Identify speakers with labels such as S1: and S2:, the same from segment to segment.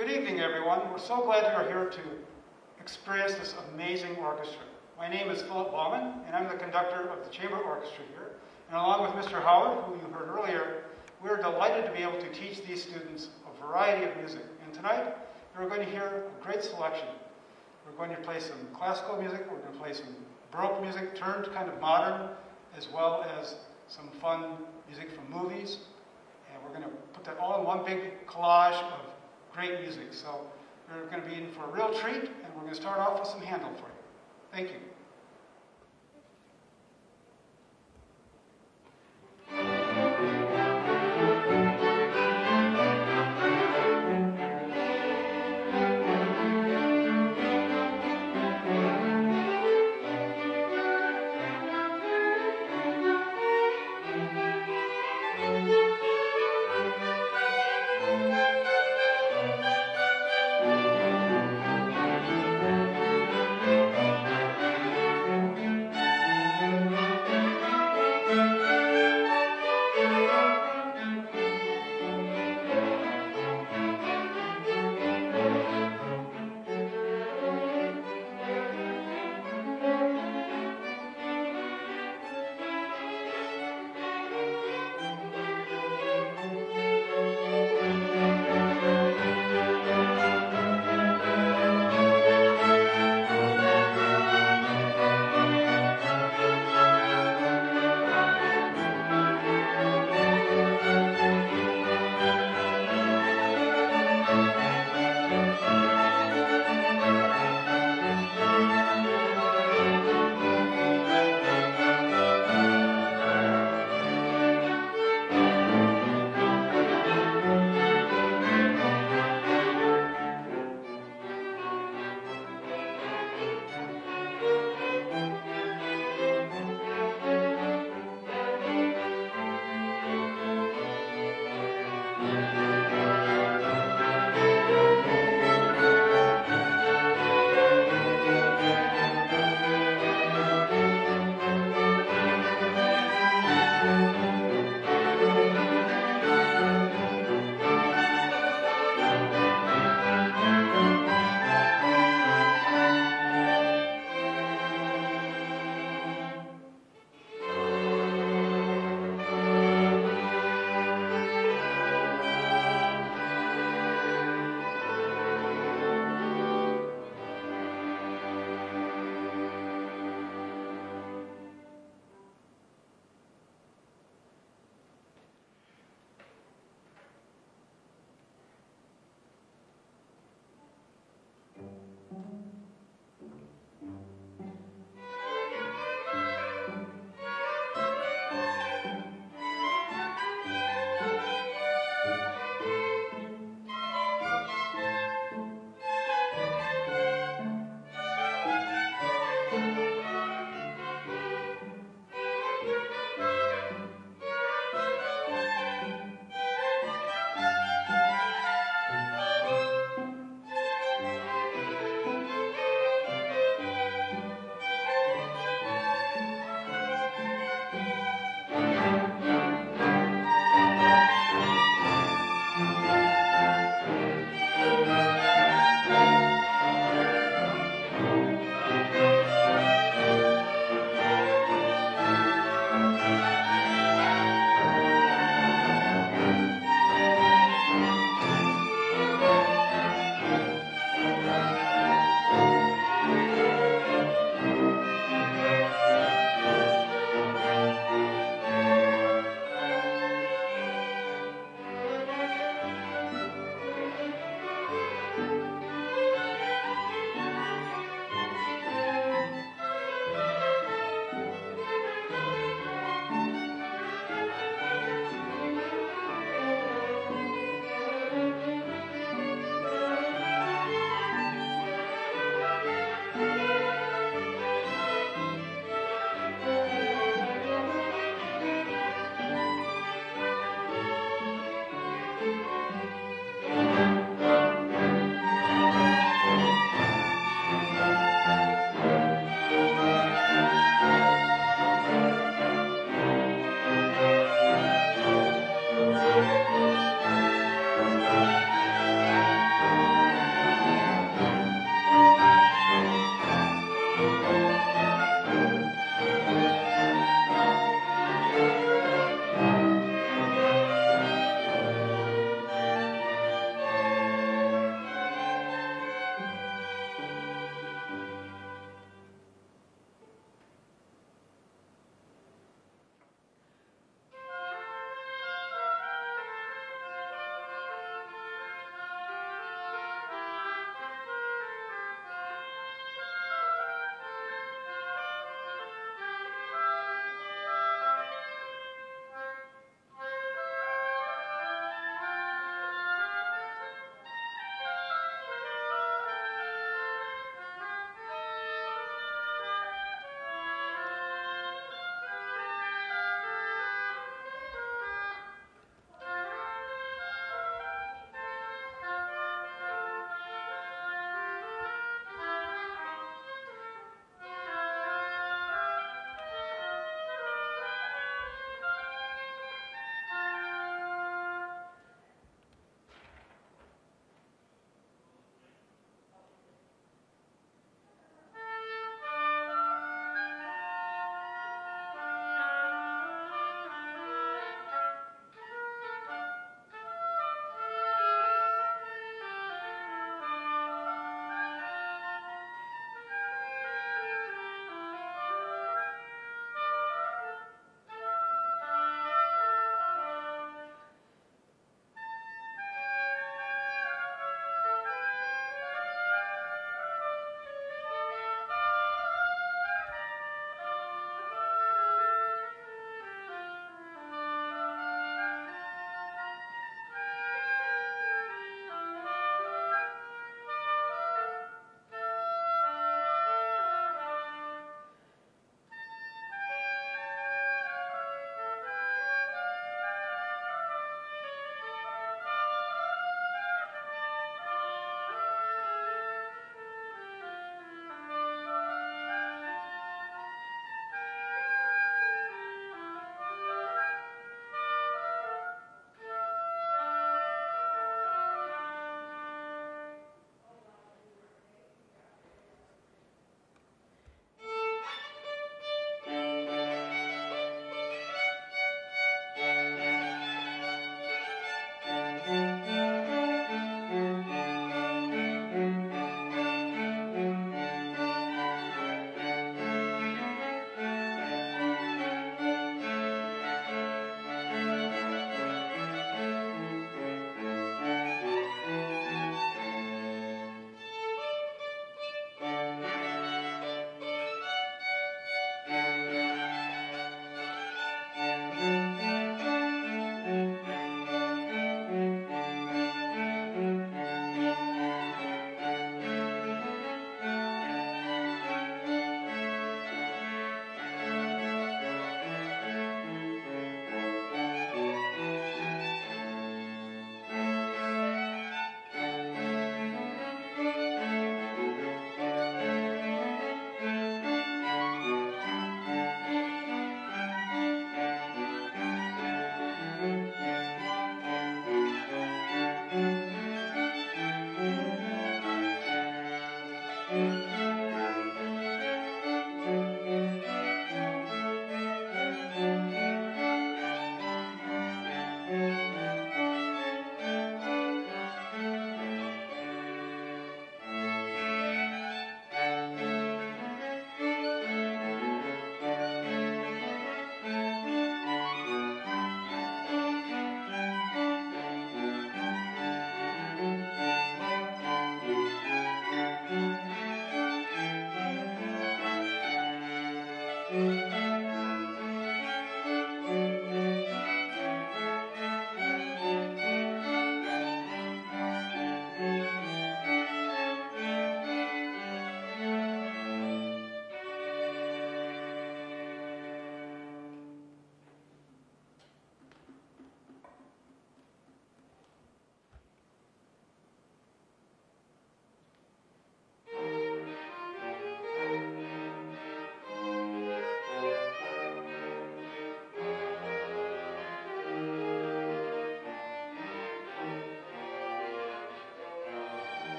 S1: Good evening, everyone. We're so glad you're here to experience this amazing orchestra. My name is Philip Bauman, and I'm the conductor of the chamber orchestra here. And along with Mr. Howard, who you heard earlier, we're delighted to be able to teach these students a variety of music. And tonight, you're going to hear a great selection. We're going to play some classical music, we're going to play some Baroque music, turned kind of modern, as well as some fun music from movies. And we're going to put that all in one big collage of great music. So you're going to be in for a real treat, and we're going to start off with some Handel for you. Thank you.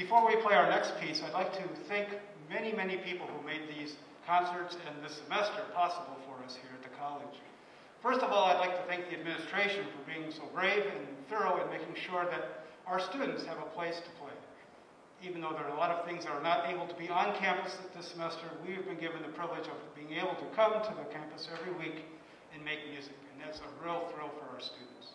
S1: Before we play our next piece, I'd like to thank many, many people who made these concerts and this semester possible for us here at the college. First of all, I'd like to thank the administration for being so brave and thorough in making sure that our students have a place to play. Even though there are a lot of things that are not able to be on campus this semester, we have been given the privilege of being able to come to the campus every week and make music, and that's a real thrill for our students.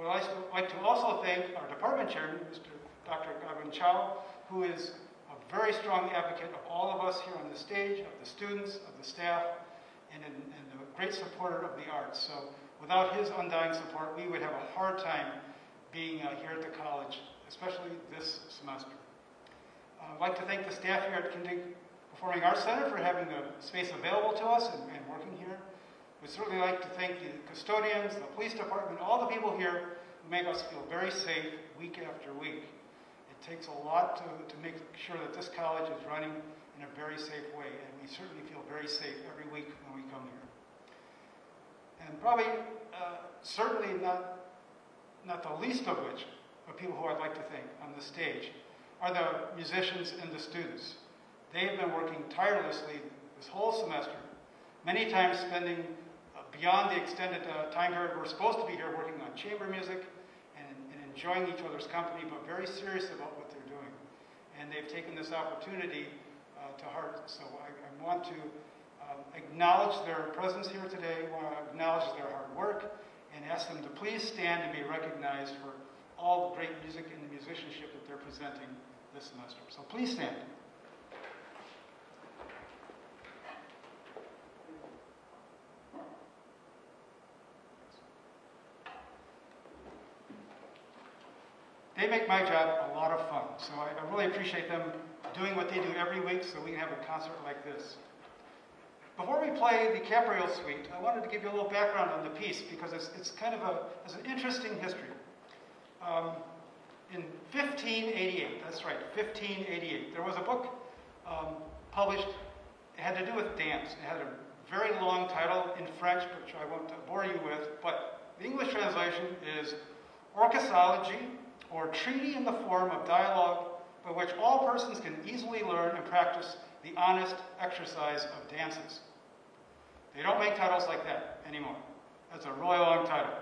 S1: I would like to also thank our department chairman, Mr. Dr. Gavin Chow, who is a very strong advocate of all of us here on the stage, of the students, of the staff, and, and, a great supporter of the arts. So without his undying support, we would have a hard time being uh, here at the college, especially this semester. Uh, I'd like to thank the staff here at Kindig Performing Arts Center for having the space available to us and, and working here. We'd certainly like to thank the custodians, the police department, all the people here who make us feel very safe week after week. It takes a lot to, to make sure that this college is running in a very safe way, and we certainly feel very safe every week when we come here. And probably, uh, certainly not, not the least of which are people who I'd like to thank on the stage are the musicians and the students. They have been working tirelessly this whole semester, many times spending uh, beyond the extended uh, time period we're supposed to be here working on chamber music enjoying each other's company, but very serious about what they're doing. And they've taken this opportunity uh, to heart. So I, I want to um, acknowledge their presence here today, I want to acknowledge their hard work, and ask them to please stand and be recognized for all the great music and the musicianship that they're presenting this semester. So please stand. They my job a lot of fun, so I, I really appreciate them doing what they do every week so we can have a concert like this. Before we play the Capriole Suite, I wanted to give you a little background on the piece because it's, it's kind of a, it's an interesting history. Um, in 1588, that's right, 1588, there was a book um, published, it had to do with dance. It had a very long title in French, which I won't bore you with, but the English translation is Orchesography, or Treaty in the Form of Dialogue by which all persons can easily learn and practice the honest exercise of dances. They don't make titles like that anymore. That's a really long title.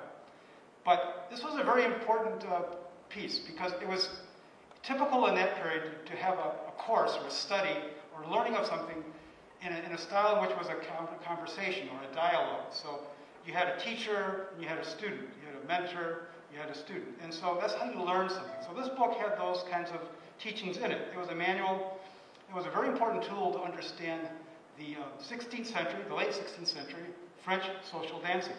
S1: But this was a very important uh, piece because it was typical in that period to have a, a course or a study or learning of something in a, in a style in which was a conversation or a dialogue. So you had a teacher, you had a student, you had a mentor, you had a student. And so that's how you learn something. So this book had those kinds of teachings in it. It was a manual, it was a very important tool to understand the uh, 16th century, the late 16th century, French social dancing.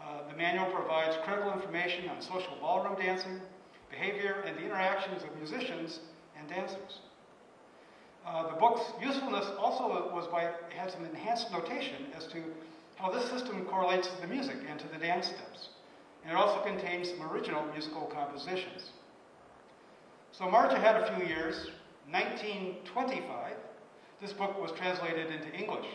S1: Uh, the manual provides critical information on social ballroom dancing, behavior, and the interactions of musicians and dancers. Uh, the book's usefulness also was by, had some enhanced notation as to how this system correlates to the music and to the dance steps. And it also contains some original musical compositions. So march ahead a few years, 1925, this book was translated into English.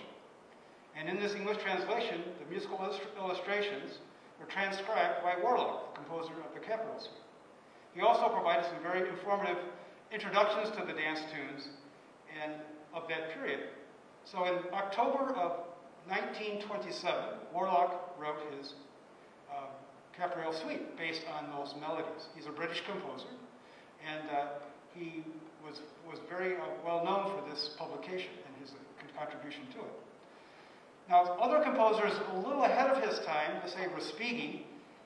S1: And in this English translation, the musical illustrations were transcribed by Warlock, the composer of the Suite. He also provided some very informative introductions to the dance tunes and of that period. So in October of 1927, Warlock wrote his Capriole Suite based on those melodies. He's a British composer, and uh, he was, was very uh, well known for this publication and his contribution to it. Now, other composers a little ahead of his time, say Respighi,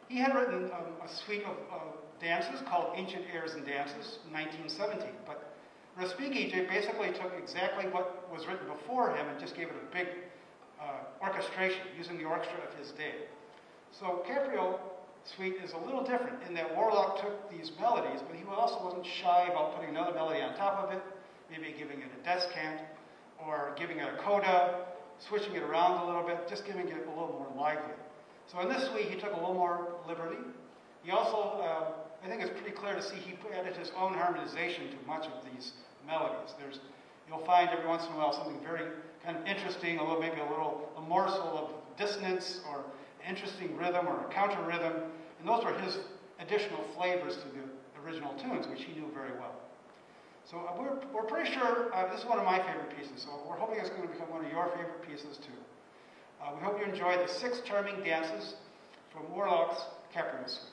S1: he had written um, a suite of, of, dances called Ancient Airs and Dances in 1917. But Respighi basically took exactly what was written before him and just gave it a big uh, orchestration using the orchestra of his day. So Capriole Suite is a little different in that Warlock took these melodies, but he also wasn't shy about putting another melody on top of it, maybe giving it a descant, or giving it a coda, switching it around a little bit, just giving it a little more lively. So in this suite, he took a little more liberty. He also, uh, I think it's pretty clear to see he added his own harmonization to much of these melodies. There's, you'll find every once in a while something very kind of interesting, a little maybe a little a morsel of dissonance or interesting rhythm or a counter rhythm, and those were his additional flavors to the original tunes, which he knew very well. So uh, we're, we're pretty sure uh, this is one of my favorite pieces, so we're hoping it's going to become one of your favorite pieces too. Uh, we hope you enjoy the six charming dances from Warlock's Capriole Suite.